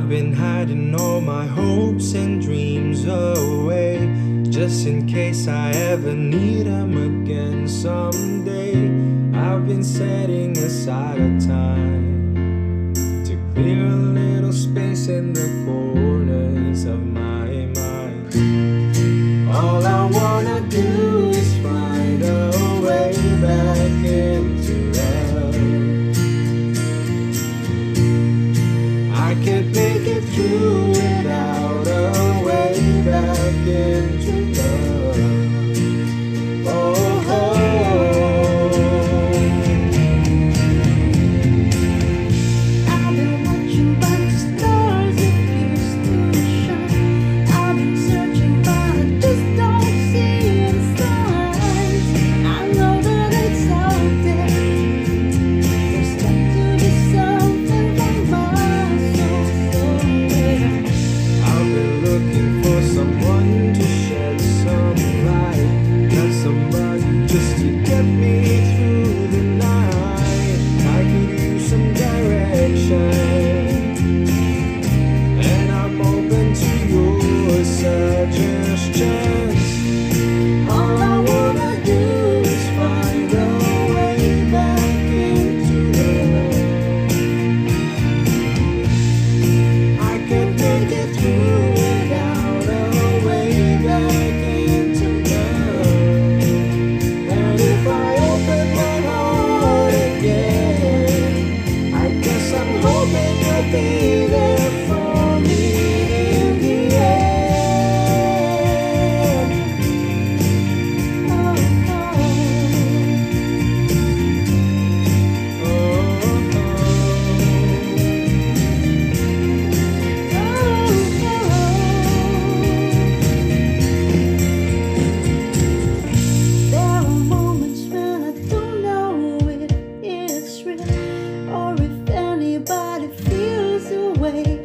I've been hiding all my hopes and dreams away. Just in case I ever need them again someday. I've been setting aside a time To clear a little space in the corners of my mind. All I wanna do is find a way back into love I can't get through without a way back into someone to shed some light, somebody just to get me through the night. I could use some direction. away.